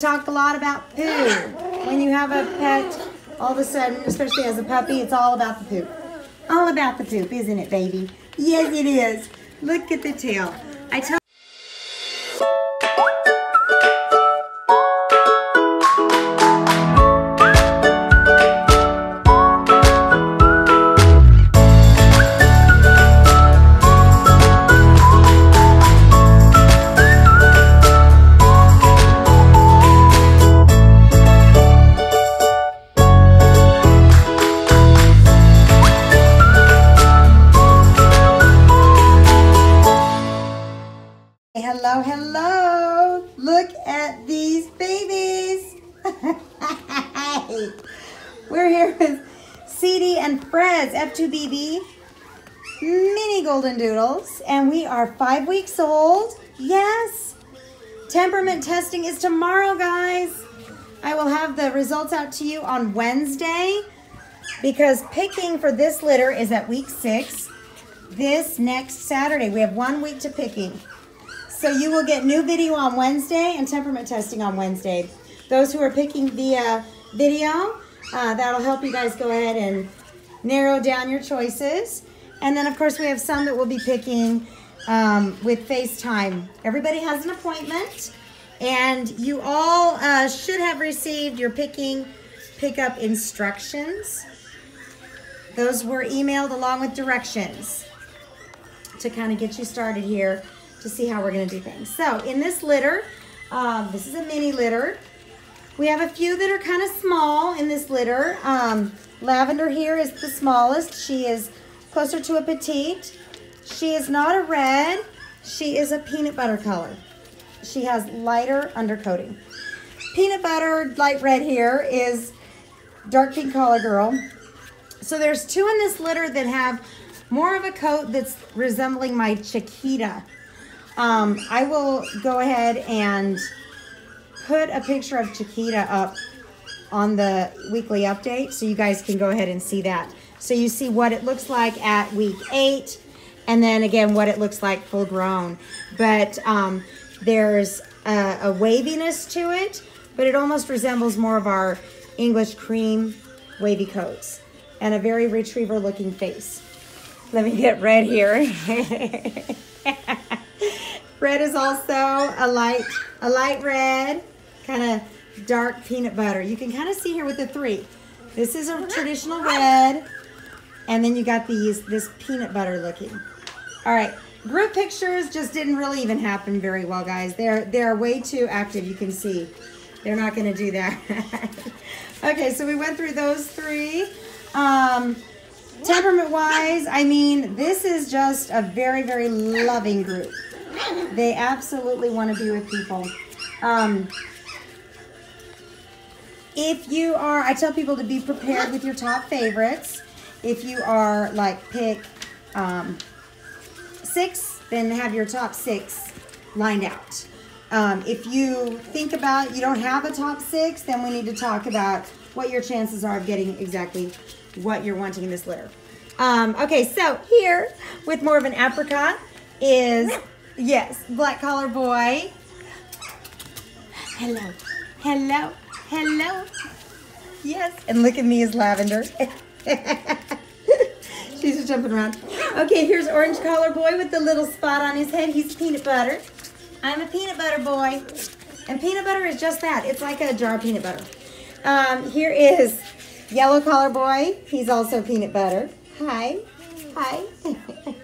talk a lot about poo. When you have a pet, all of a sudden, especially as a puppy, it's all about the poop. All about the poop, isn't it, baby? Yes, it is. Look at the tail. I tell are five weeks old. Yes. Temperament testing is tomorrow, guys. I will have the results out to you on Wednesday because picking for this litter is at week six. This next Saturday, we have one week to picking. So you will get new video on Wednesday and temperament testing on Wednesday. Those who are picking via video, uh, that'll help you guys go ahead and narrow down your choices. And then, of course, we have some that will be picking um, with FaceTime. Everybody has an appointment, and you all uh, should have received your picking pickup instructions. Those were emailed along with directions to kind of get you started here to see how we're going to do things. So in this litter, um, this is a mini litter. We have a few that are kind of small in this litter. Um, Lavender here is the smallest. She is closer to a petite. She is not a red. She is a peanut butter color. She has lighter undercoating. Peanut butter, light red here, is dark pink collar girl. So there's two in this litter that have more of a coat that's resembling my Chiquita. Um, I will go ahead and put a picture of Chiquita up on the weekly update so you guys can go ahead and see that. So you see what it looks like at week eight and then again what it looks like full grown. But um, there's a, a waviness to it, but it almost resembles more of our English cream wavy coats and a very retriever looking face. Let me get red here. red is also a light, a light red, kind of dark peanut butter. You can kind of see here with the three. This is a traditional red, and then you got these, this peanut butter looking. All right, group pictures just didn't really even happen very well, guys. They're, they're way too active, you can see. They're not gonna do that. okay, so we went through those three. Um, temperament wise, I mean, this is just a very, very loving group. They absolutely want to be with people. Um, if you are, I tell people to be prepared with your top favorites. If you are like pick um, six, then have your top six lined out. Um, if you think about you don't have a top six, then we need to talk about what your chances are of getting exactly what you're wanting in this litter. Um, okay, so here with more of an apricot is, yes, black collar boy. Hello, hello, hello. Yes, and look at me as lavender. She's just jumping around. Okay, here's orange collar boy with the little spot on his head. He's peanut butter. I'm a peanut butter boy. And peanut butter is just that. It's like a jar of peanut butter. Um, here is yellow collar boy. He's also peanut butter. Hi. Hi.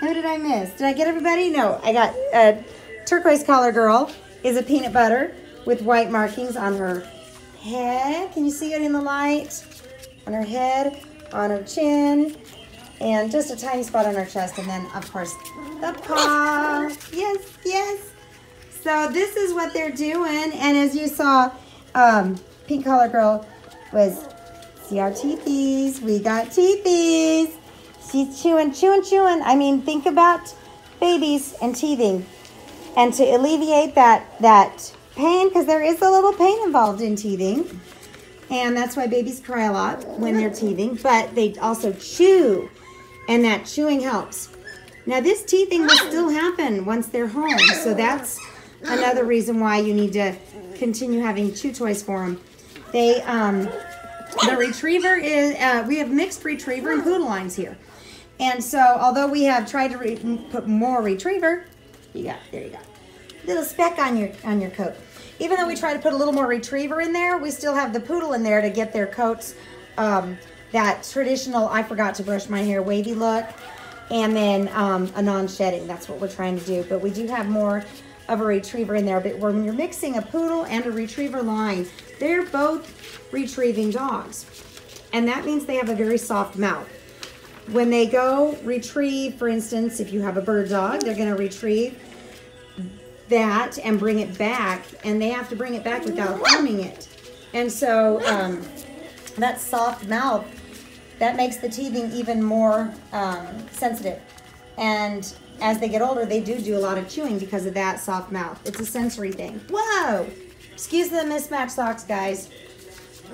Who did I miss? Did I get everybody? No, I got a turquoise collar girl is a peanut butter with white markings on her head. Can you see it in the light? On her head, on her chin, and just a tiny spot on her chest. And then, of course, the paw. Yes, yes. So this is what they're doing. And as you saw, um, Pink Collar Girl was, see our teethies. We got teethies. She's chewing, chewing, chewing. I mean, think about babies and teething. And to alleviate that, that pain, because there is a little pain involved in teething. And that's why babies cry a lot when they're teething. But they also chew. And that chewing helps. Now, this teething will still happen once they're home. So that's another reason why you need to continue having chew toys for them. They, um, the retriever is, uh, we have mixed retriever and poodle lines here. And so, although we have tried to re- put more retriever, you got, there you go, little speck on your, on your coat. Even though we try to put a little more retriever in there, we still have the poodle in there to get their coats, um, that traditional, I forgot to brush my hair, wavy look, and then um, a non-shedding. That's what we're trying to do. But we do have more of a retriever in there. But when you're mixing a poodle and a retriever line, they're both retrieving dogs. And that means they have a very soft mouth. When they go retrieve, for instance, if you have a bird dog, they're going to retrieve that and bring it back. And they have to bring it back without harming it. And so um, that soft mouth that makes the teething even more um, sensitive. And as they get older, they do do a lot of chewing because of that soft mouth. It's a sensory thing. Whoa! Excuse the mismatched socks, guys.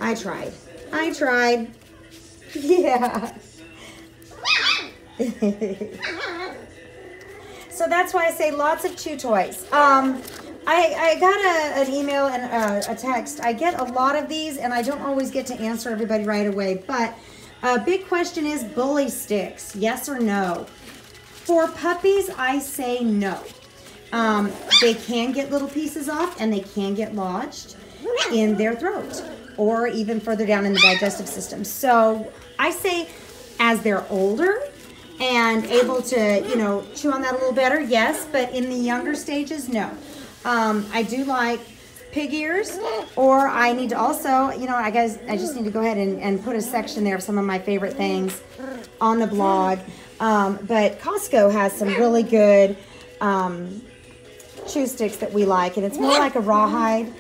I tried. I tried. Yeah. so that's why I say lots of chew toys. Um, I, I got a, an email and a, a text. I get a lot of these, and I don't always get to answer everybody right away, but a big question is bully sticks, yes or no? For puppies, I say no. Um, they can get little pieces off and they can get lodged in their throat or even further down in the digestive system. So I say as they're older and able to, you know, chew on that a little better, yes, but in the younger stages, no. Um, I do like pig ears, or I need to also, you know, I guess I just need to go ahead and, and put a section there of some of my favorite things on the blog. Um, but Costco has some really good um, chew sticks that we like, and it's more like a rawhide,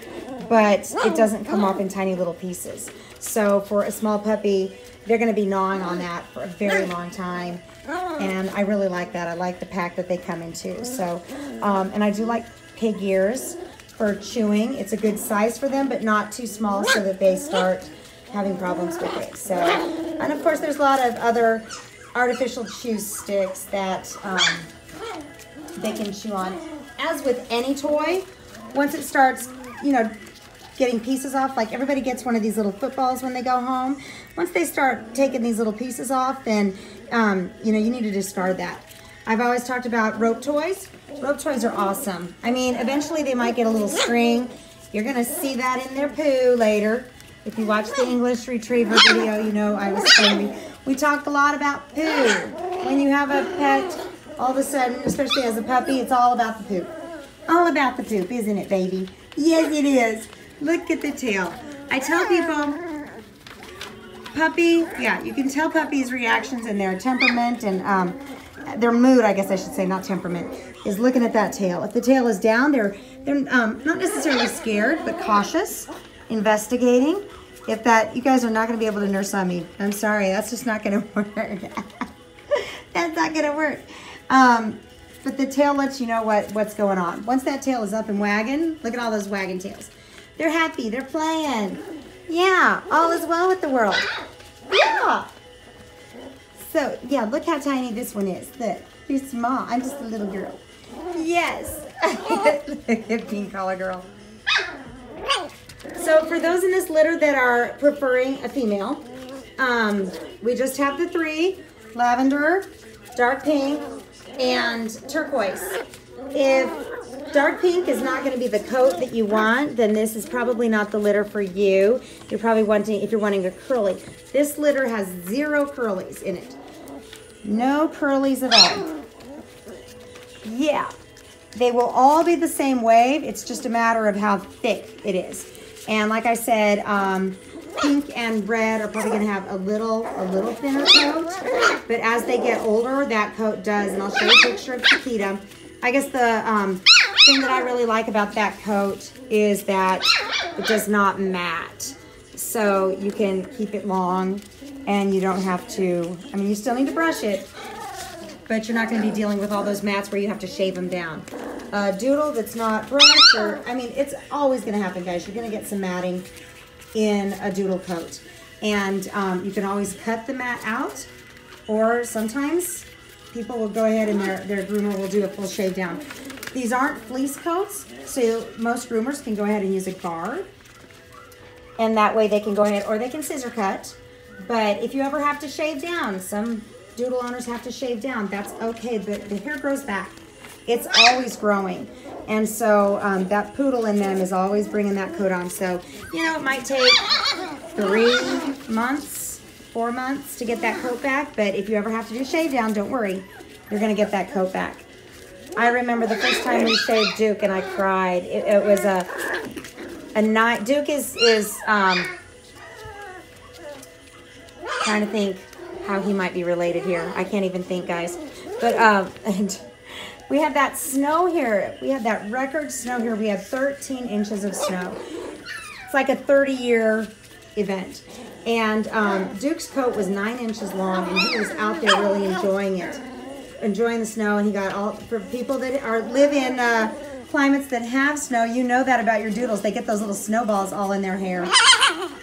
but it doesn't come off in tiny little pieces. So for a small puppy, they're going to be gnawing on that for a very long time. And I really like that. I like the pack that they come in too. So, um, and I do like pig ears for chewing. It's a good size for them, but not too small so that they start having problems with it. So, and of course, there's a lot of other artificial chew sticks that um, they can chew on. As with any toy, once it starts, you know, getting pieces off, like everybody gets one of these little footballs when they go home. Once they start taking these little pieces off, then, um, you know, you need to discard that. I've always talked about rope toys. Rope toys are awesome. I mean, eventually they might get a little string. You're going to see that in their poo later. If you watch the English Retriever video, you know I was saying we talked a lot about poo. When you have a pet, all of a sudden, especially as a puppy, it's all about the poop. All about the poop, isn't it, baby? Yes, it is. Look at the tail. I tell people, puppy, yeah, you can tell puppies' reactions and their temperament and um, their mood, I guess I should say, not temperament, is looking at that tail. If the tail is down, they're they're um, not necessarily scared, but cautious, investigating. If that, you guys are not going to be able to nurse on me. I'm sorry, that's just not going to work. that's not going to work. Um, but the tail lets you know what, what's going on. Once that tail is up and wagging, look at all those wagging tails. They're happy, they're playing. Yeah, all is well with the world. Yeah. So, yeah, look how tiny this one is. Look, he's small. I'm just a little girl. Yes. Pink collar girl. So for those in this litter that are preferring a female, um, we just have the three, lavender, dark pink, and turquoise. If dark pink is not going to be the coat that you want, then this is probably not the litter for you. You're probably wanting, if you're wanting a curly. This litter has zero curlies in it. No curlies at all. Yeah. They will all be the same wave. It's just a matter of how thick it is. And like I said, um, pink and red are probably going to have a little, a little thinner coat. But as they get older, that coat does. And I'll show you a picture of Chiquita. I guess the um, thing that I really like about that coat is that it does not mat. So you can keep it long and you don't have to, I mean, you still need to brush it, but you're not going to be dealing with all those mats where you have to shave them down. A doodle that's not brushed, or, I mean, it's always going to happen, guys. You're going to get some matting in a doodle coat. And um, you can always cut the mat out, or sometimes people will go ahead and their, their groomer will do a full shave down. These aren't fleece coats, so most groomers can go ahead and use a guard. And that way they can go ahead, or they can scissor cut. But if you ever have to shave down, some doodle owners have to shave down. That's okay, but the hair grows back. It's always growing. And so um, that poodle in them is always bringing that coat on. So, you know, it might take three months, four months to get that coat back. But if you ever have to do shave down, don't worry. You're going to get that coat back. I remember the first time we shaved Duke and I cried. It, it was a a night. Duke is is um, trying to think how he might be related here. I can't even think, guys. But um, and we had that snow here. We had that record snow here. We had 13 inches of snow. It's like a 30 year event. And um, Duke's coat was nine inches long, and he was out there really enjoying it enjoying the snow and he got all for people that are live in uh, climates that have snow you know that about your doodles they get those little snowballs all in their hair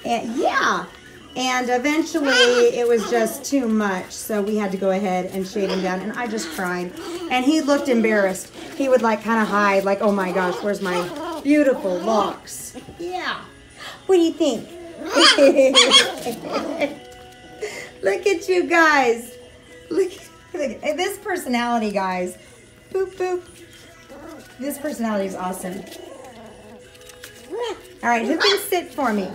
and yeah and eventually it was just too much so we had to go ahead and shave him down and i just cried and he looked embarrassed he would like kind of hide like oh my gosh where's my beautiful locks yeah what do you think look at you guys look at this personality, guys. Boop, boop. This personality is awesome. All right, who can sit for me?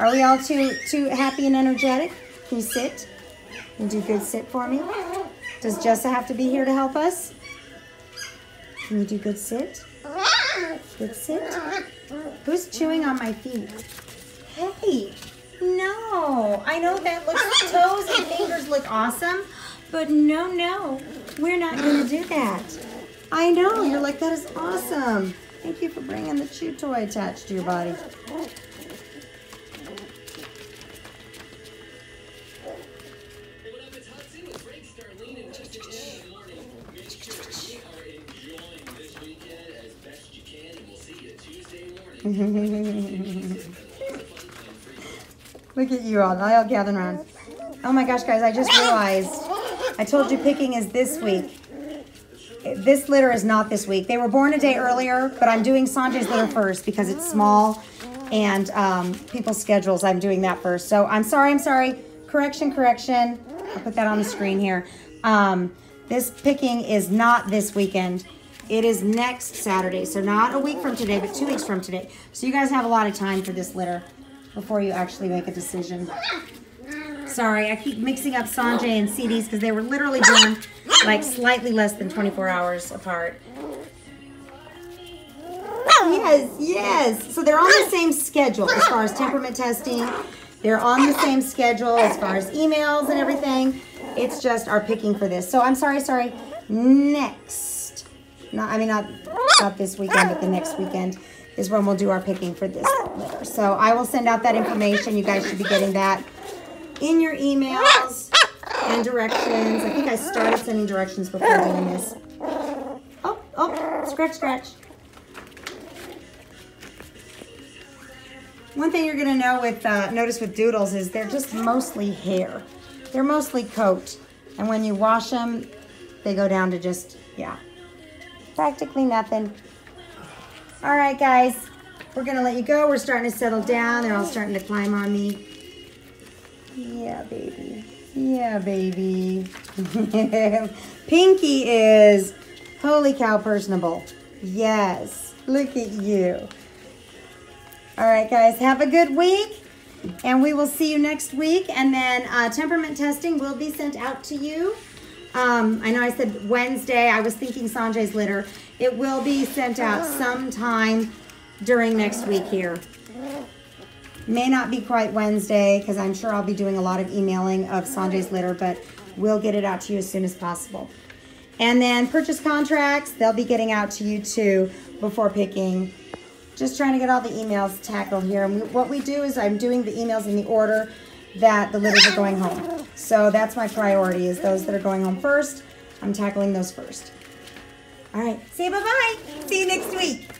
Are we all too too happy and energetic? Can you sit? Can you do good sit for me? Does Jessa have to be here to help us? Can you do good sit? Good sit? Who's chewing on my feet? Hey, no. I know that looks, toes and fingers look awesome, but no, no. We're not going to do that. I know. You're like, that is awesome. Thank you for bringing the chew toy attached to your body. Look at you all, all gathering around. Oh my gosh, guys, I just realized. I told you picking is this week. This litter is not this week. They were born a day earlier, but I'm doing Sanjay's litter first because it's small and um, people's schedules, I'm doing that first. So I'm sorry, I'm sorry. Correction, correction. I'll put that on the screen here. Um, this picking is not this weekend. It is next Saturday. So not a week from today, but two weeks from today. So you guys have a lot of time for this litter before you actually make a decision. Sorry, I keep mixing up Sanjay and CDs because they were literally born like slightly less than 24 hours apart. Oh, yes, yes. So they're on the same schedule as far as temperament testing. They're on the same schedule as far as emails and everything. It's just our picking for this. So I'm sorry, sorry. Next. Not, I mean, not, not this weekend, but the next weekend is when we'll do our picking for this litter. So I will send out that information. You guys should be getting that in your emails and directions. I think I started sending directions before doing this. Oh, oh, scratch, scratch. One thing you're gonna know with, uh, notice with doodles is they're just mostly hair. They're mostly coat. And when you wash them, they go down to just, yeah, practically nothing. All right, guys, we're gonna let you go. We're starting to settle down. They're all starting to climb on me. Yeah, baby. Yeah, baby. Pinky is holy cow personable. Yes, look at you. All right, guys, have a good week. And we will see you next week. And then uh, temperament testing will be sent out to you. Um, I know I said Wednesday. I was thinking Sanjay's litter. It will be sent out sometime during next week here. May not be quite Wednesday because I'm sure I'll be doing a lot of emailing of Sanjay's litter, but we'll get it out to you as soon as possible. And then purchase contracts, they'll be getting out to you too before picking. Just trying to get all the emails tackled here. And we, what we do is I'm doing the emails in the order that the litters are going home. So that's my priority is those that are going home first. I'm tackling those first. All right. Say bye-bye. See you next week.